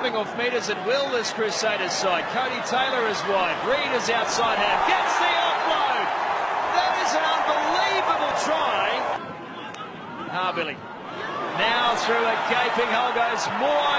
coming off metres at will, this Crusaders side. Codie Taylor is wide. Read is outside half. Gets the offload. That is an unbelievable try. Harbilly. Now through a gaping hole goes Moore.